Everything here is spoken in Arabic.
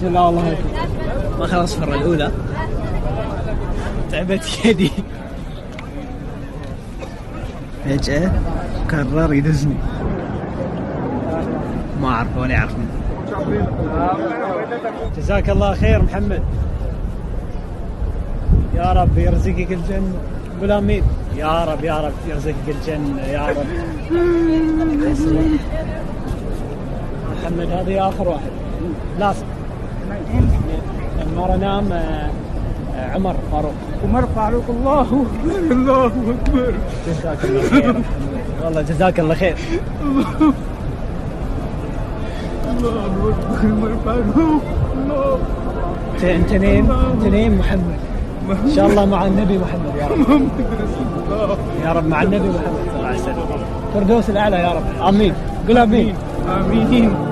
بسم الله والله ما خلص المرة الأولى. تعبت يدي. فجأة قرر يدزني. ما أعرفه ولا يعرفني. جزاك الله خير محمد. يا رب يرزقك الجنة. قول آمين. يا رب يا رب يرزقك الجنة يا رب. محمد هذه آخر واحد. لاصق المرة نام آه، آه، عمر فاروق. عمر فاروق الله أكبر الله أكبر. جزاك الله خير. والله جزاك الله خير. الله أكبر عمر فاروق الله انت نيم انت نيم محمد؟ إن شاء الله مع النبي محمد يا رب. يا رب مع النبي محمد صلى الله عليه وسلم. فردوس الأعلى يا رب. آمين. قول آمين. آمين.